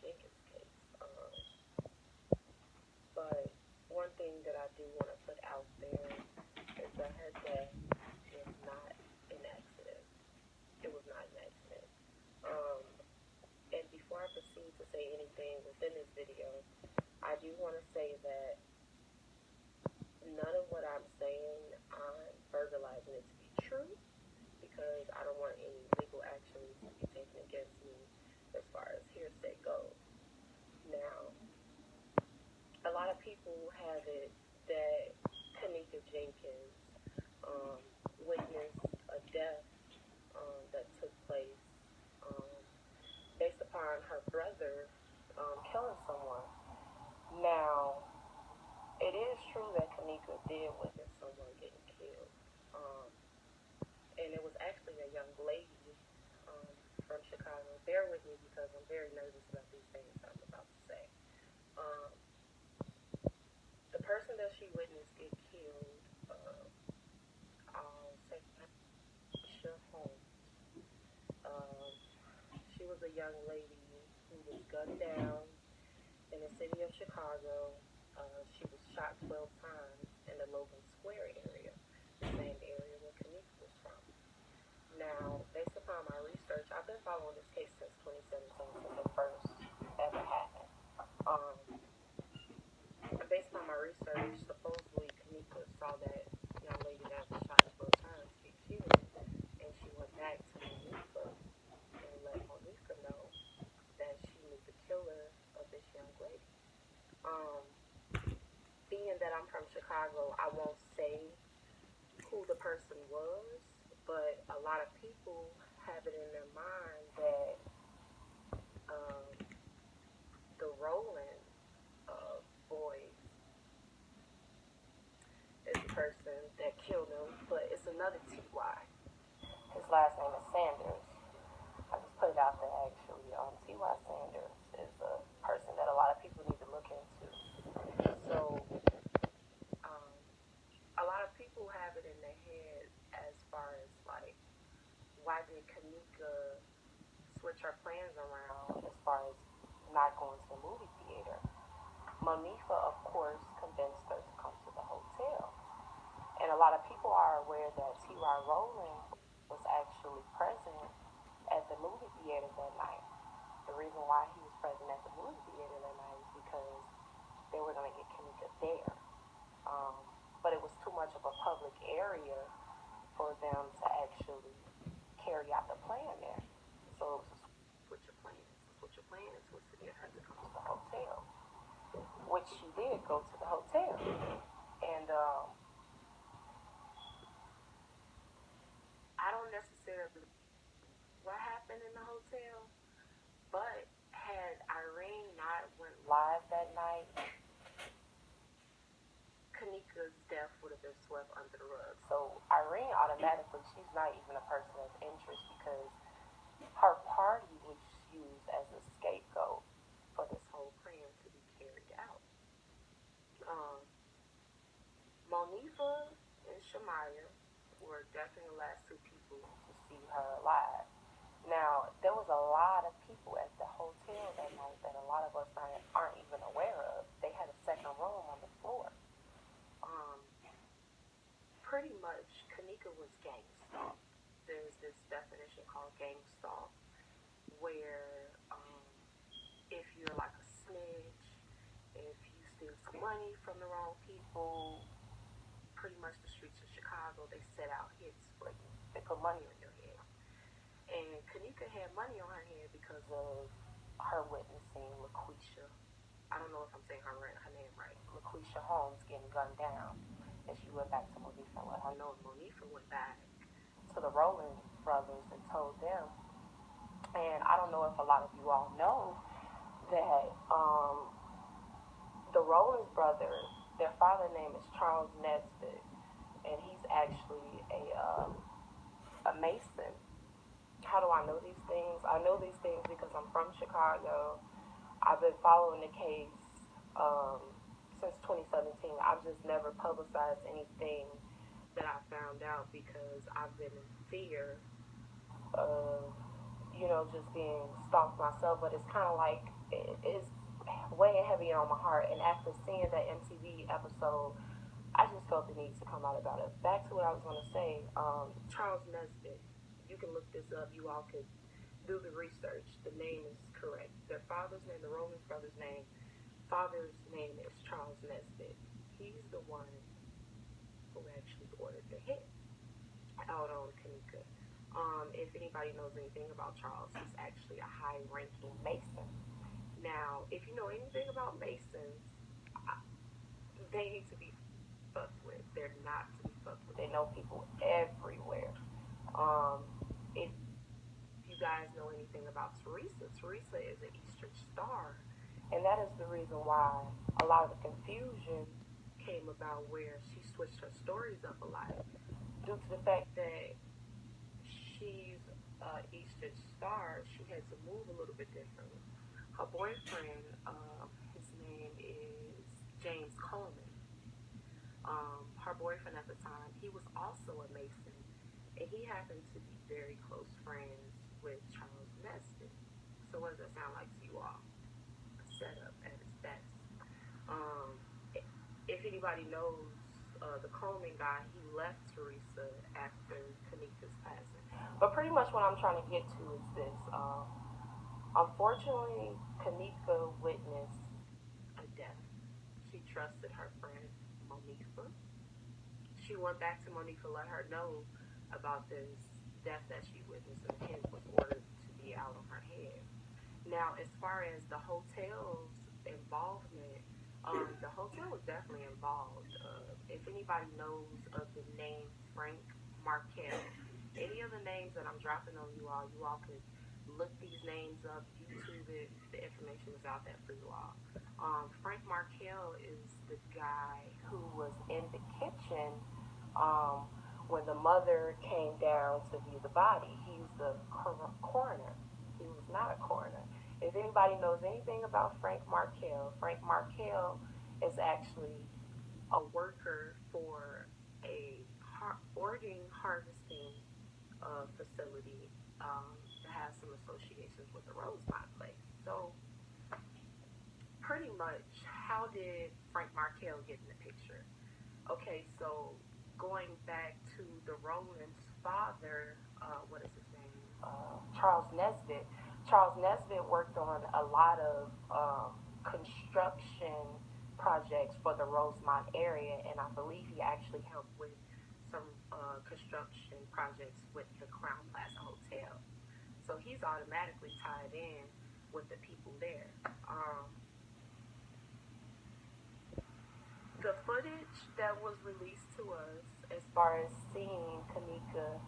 Jenkins case. Um, but one thing that I do want to put out there is that her death was not an accident. It was not an accident. Um, and before I proceed to say anything within this video, I do want to say that none of what I'm saying, I'm verbalizing it to be true because I don't want any legal action to be taken against me far as hearsay goes. Now, a lot of people have it that Kenneka Jenkins um, witnessed a death um, that took place um, based upon her brother um, killing someone. Now, it is true that Kenneka did witness someone getting killed. Um, and it was actually a young lady Chicago. Bear with me because I'm very nervous about these things I'm about to say. Um, the person that she witnessed get killed, uh, Holmes. Um, she was a young lady who was gunned down in the city of Chicago. Uh, she was shot 12 times in the Logan Square area, the same area where Kenneka was from. Now, I've been following this case since 2017, since it first ever happened. Um, based on my research, supposedly Kenneka saw that young lady that was shot 12 times get killed, and she went back to Monifa and let Monifa know that she knew the killer of this young lady. Um, being that I'm from Chicago, I won't say who the person was, but a lot of people have it in their mind that um, the Rowland uh, boys is the person that killed him, but it's another T.Y. His last name is Sanders. I just put it out there actually. Um, T.Y. Sanders is a person that a lot of people need to look into. So, um, a lot of people have it in their head as far as like, did Kenneka switch her plans around as far as not going to the movie theater? Monifa, of course, convinced her to come to the hotel. And a lot of people are aware that T.Y. Rowland was actually present at the movie theater that night. The reason why he was present at the movie theater that night is because they were going to get Kenneka there. Um, but it was too much of a public area for them to actually carry out the plan there. So it was a switch of plans. A switch of plans was to get her to come to the hotel, which she did go to the hotel. And um, I don't necessarily what happened in the hotel, but had Irene not went live that night, Kenneka's death would have been swept under the rug. So Irene automatically, she's not even a person of interest because her party was used as a scapegoat for this whole plan to be carried out. Um, Monifa and Shamaya were definitely the last two people to see her alive. Now, there was a lot of people at the hotel that night that a lot of us aren't, even aware of. They had a second room on the floor. Um, pretty much, Kenneka was gang. There's this definition called gang stalk, where um, if you're like a snitch, if you steal some money from the wrong people, much the streets of Chicago, they set out hits for you. They put money on your head. And Kenneka had money on her head because of her witnessing LaQuisha. I don't know if I'm saying her, her name right. LaQuisha Holmes getting gunned down. And she went back to Monifa her know Monifa went back to the Rowland brothers and told them. And I don't know if a lot of you all know that um, the Rowland brothers, their father name is Charles Nesbitt, and he's actually a um, a Mason. How do I know these things? I know these things because I'm from Chicago. I've been following the case um, since 2017. I've just never publicized anything that I found out because I've been in fear of, you know, just being stalked myself. But it's kind of like it's weighing heavy on my heart. And after seeing that MTV episode, I just felt the need to come out about it. Back to what I was going to say, um, Charles Nesbitt. You can look this up. You all could do the research. The name is correct. Their father's name, the Rowland brother's name, father's name is Charles Nesbitt. He's the one who actually ordered the hit out on Kenneka. Um, if anybody knows anything about Charles, he's actually a high-ranking Mason. Now, if you know anything about Masons, they need to be. They're not to be fucked with. They know people everywhere. Um, if you guys know anything about Teresa, Teresa is an Eastern Star. And that is the reason why a lot of the confusion came about where she switched her stories up a lot. Due to the fact that she's uh, Eastern Star, she had to move a little bit differently her boyfriend, uh, his name is James Coleman. Um, her boyfriend at the time, he was also a Mason, and he happened to be very close friends with Charles Nesbitt. So what does that sound like to you all? A setup at its best. Um, if anybody knows uh, the Coleman guy, he left Teresa after Kenneka's passing. But pretty much what I'm trying to get to is this. Um, unfortunately, Kenneka witnessed a death. She trusted her friend Monifa. She went back to Monifa, to let her know about this death that she witnessed, and hence was ordered to be out of her head. Now, as far as the hotel's involvement, um, the hotel was definitely involved. Uh, if anybody knows of the name Frank Markel, any of the names that I'm dropping on you all, you all could look these names up, YouTube it, the information is out there for you all. Um, Frank Markel is the guy who was in the kitchen um, when the mother came down to view the body. He's the coroner. He was not a coroner. If anybody knows anything about Frank Markel, Frank Markel is actually a worker for a har- organ harvesting uh, facility um, has some associations with the Rosemont place. So, pretty much, how did Frank Markel get in the picture? Okay, so going back to the Rowland's father, uh, what is his name? Uh, Charles Nesbitt. Charles Nesbitt worked on a lot of um, construction projects for the Rosemont area, and I believe he actually helped with some uh, construction projects with the Crowne Plaza Hotel. So he's automatically tied in with the people there. Um, the footage that was released to us as far as seeing Kenneka